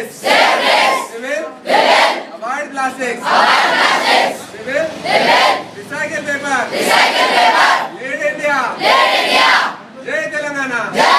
blessings. Save We will. Avoid plastics. Avoid plastics. civil, civil, We. Recycle paper. Recycle paper. Lead India. Lead India. Jai Telangana. Jai